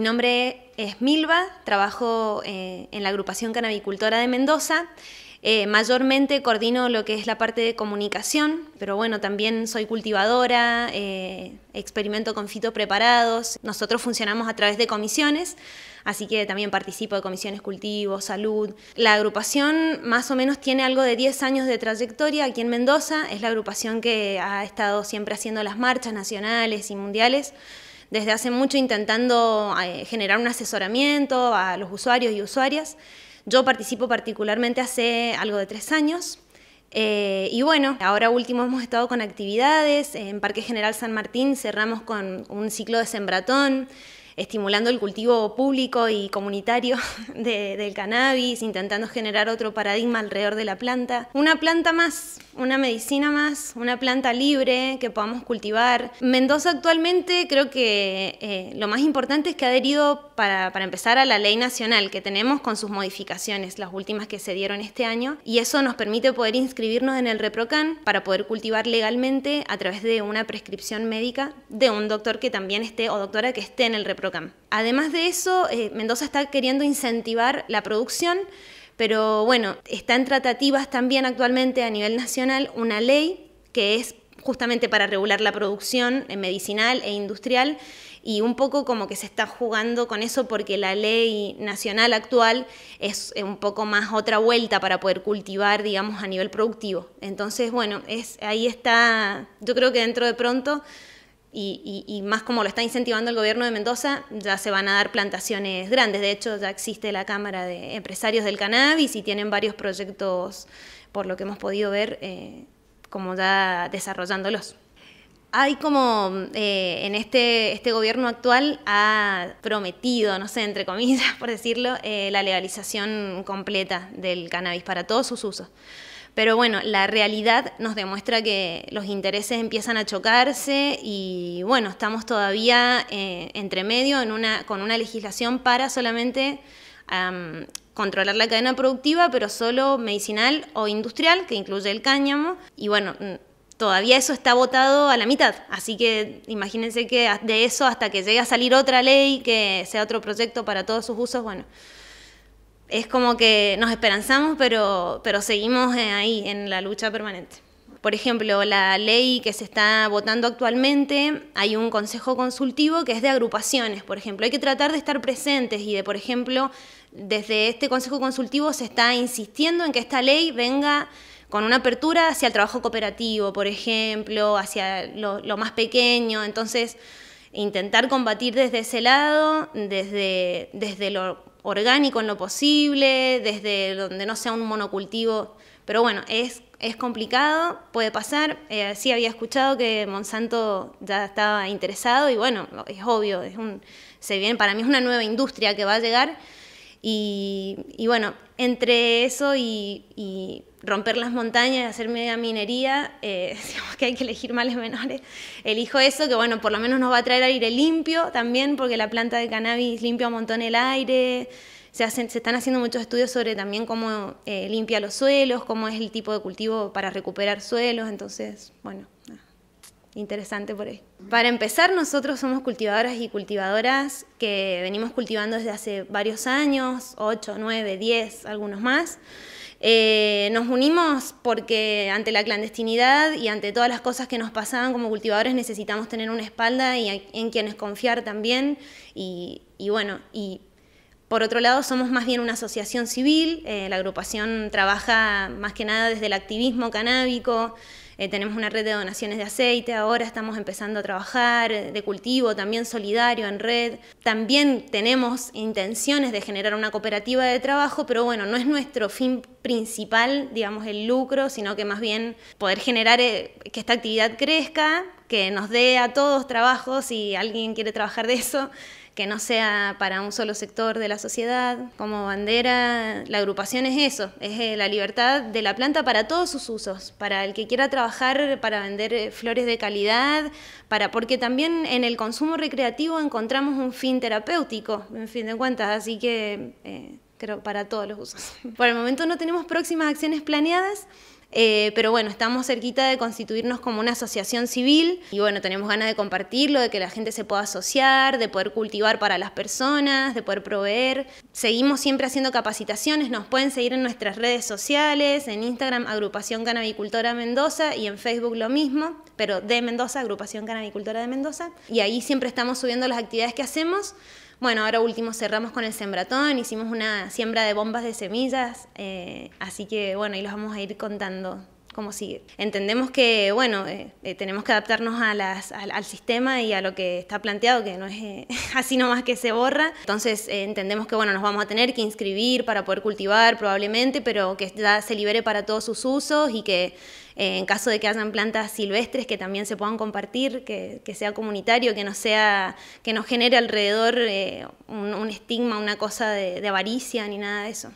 mi nombre es Milva, trabajo eh, en la agrupación canabicultora de Mendoza. Eh, mayormente coordino lo que es la parte de comunicación, pero bueno, también soy cultivadora, eh, experimento con fitopreparados. Nosotros funcionamos a través de comisiones, así que también participo de comisiones cultivo, salud. La agrupación más o menos tiene algo de 10 años de trayectoria aquí en Mendoza, es la agrupación que ha estado siempre haciendo las marchas nacionales y mundiales desde hace mucho intentando eh, generar un asesoramiento a los usuarios y usuarias. Yo participo particularmente hace algo de tres años. Eh, y bueno, ahora último hemos estado con actividades. En Parque General San Martín cerramos con un ciclo de sembratón estimulando el cultivo público y comunitario del cannabis, intentando generar otro paradigma alrededor de la planta. Una planta más, una medicina más, una planta libre que podamos cultivar. Mendoza actualmente creo que eh, lo más importante es que ha adherido para, empezar a la ley nacional que tenemos con sus modificaciones, las últimas que se dieron este año, y eso nos permite poder inscribirnos en el ReproCan para poder cultivar legalmente a través de una prescripción médica de un doctor que también esté o doctora que esté en el ReproCan. Además de eso, eh, Mendoza está queriendo incentivar la producción, pero bueno, está en tratativas también actualmente a nivel nacional una ley que es justamente para regular la producción medicinal e industrial y un poco como que se está jugando con eso porque la ley nacional actual es un poco más otra vuelta para poder cultivar, digamos, a nivel productivo. Entonces, bueno, es, ahí está, yo creo que dentro de pronto y, más como lo está incentivando el gobierno de Mendoza, ya se van a dar plantaciones grandes. De hecho, ya existe la Cámara de Empresarios del Cannabis y tienen varios proyectos, por lo que hemos podido ver, eh, como ya desarrollándolos. Hay como eh, en este, este gobierno actual ha prometido, no sé, entre comillas, por decirlo, eh, la legalización completa del cannabis para todos sus usos. Pero bueno, la realidad nos demuestra que los intereses empiezan a chocarse y bueno, estamos todavía eh, entre medio en una, con una legislación para solamente controlar la cadena productiva, pero solo medicinal o industrial, que incluye el cáñamo. Y bueno, mm, todavía eso está votado a la mitad. Así que imagínense que de eso hasta que llegue a salir otra ley, que sea otro proyecto para todos sus usos, bueno, es como que nos esperanzamos, pero, pero seguimos eh, ahí en la lucha permanente. Por ejemplo, la ley que se está votando actualmente, hay un consejo consultivo que es de agrupaciones, por ejemplo. Hay que tratar de estar presentes y de, por ejemplo, desde este consejo consultivo se está insistiendo en que esta ley venga con una apertura hacia el trabajo cooperativo, por ejemplo, hacia lo, lo más pequeño. Entonces, intentar combatir desde ese lado, desde, desde lo orgánico en lo posible, desde donde no sea un monocultivo. Pero bueno, es, es complicado, puede pasar. Eh, sí había escuchado que Monsanto ya estaba interesado y bueno, es obvio, es un, se viene, para mí es una nueva industria que va a llegar. Y, bueno, entre eso y, romper las montañas y hacer mega minería, eh, digamos que hay que elegir males menores. Elijo eso, que bueno, por lo menos nos va a traer aire limpio también, porque la planta de cannabis limpia un montón el aire. Se, están haciendo muchos estudios sobre también cómo eh, limpia los suelos, cómo es el tipo de cultivo para recuperar suelos. Entonces, bueno, interesante por ahí. Para empezar, nosotros somos cultivadoras y cultivadoras que venimos cultivando desde hace varios años, 8, 9, 10, algunos más. Eh, nos unimos porque ante la clandestinidad y ante todas las cosas que nos pasaban como cultivadores necesitamos tener una espalda y en quienes confiar también. Y, bueno, y por otro lado somos más bien una asociación civil, eh, la agrupación trabaja más que nada desde el activismo canábico, eh, tenemos una red de donaciones de aceite, ahora estamos empezando a trabajar eh, de cultivo también solidario en red. También tenemos intenciones de generar una cooperativa de trabajo, pero bueno, no es nuestro fin principal, digamos, el lucro, sino que más bien poder generar eh, que esta actividad crezca, que nos dé a todos trabajos si alguien quiere trabajar de eso que no sea para un solo sector de la sociedad. Como bandera, la agrupación es eso, es eh, la libertad de la planta para todos sus usos, para el que quiera trabajar para vender eh, flores de calidad, para porque también en el consumo recreativo encontramos un fin terapéutico, en fin de cuentas, así que eh, creo para todos los usos. Por el momento no tenemos próximas acciones planeadas. Eh, pero bueno, estamos cerquita de constituirnos como una asociación civil y bueno, tenemos ganas de compartirlo, de que la gente se pueda asociar, de poder cultivar para las personas, de poder proveer. Seguimos siempre haciendo capacitaciones, nos pueden seguir en nuestras redes sociales, en Instagram Agrupación Canabicultora Mendoza y en Facebook lo mismo, pero de Mendoza, Agrupación Canabicultora de Mendoza. Y ahí siempre estamos subiendo las actividades que hacemos. Bueno, ahora último cerramos con el sembratón, hicimos una siembra de bombas de semillas, eh, así que bueno, ahí los vamos a ir contando cómo sigue. Entendemos que, bueno, eh, eh, tenemos que adaptarnos a las, al, sistema y a lo que está planteado, que no es así nomás que se borra. Entonces entendemos que, bueno, nos vamos a tener que inscribir para poder cultivar probablemente, pero que ya se libere para todos sus usos y que eh, en caso de que hayan plantas silvestres que también se puedan compartir, que, sea comunitario, que no sea, que no genere alrededor eh, un, estigma, una cosa de avaricia ni nada de eso.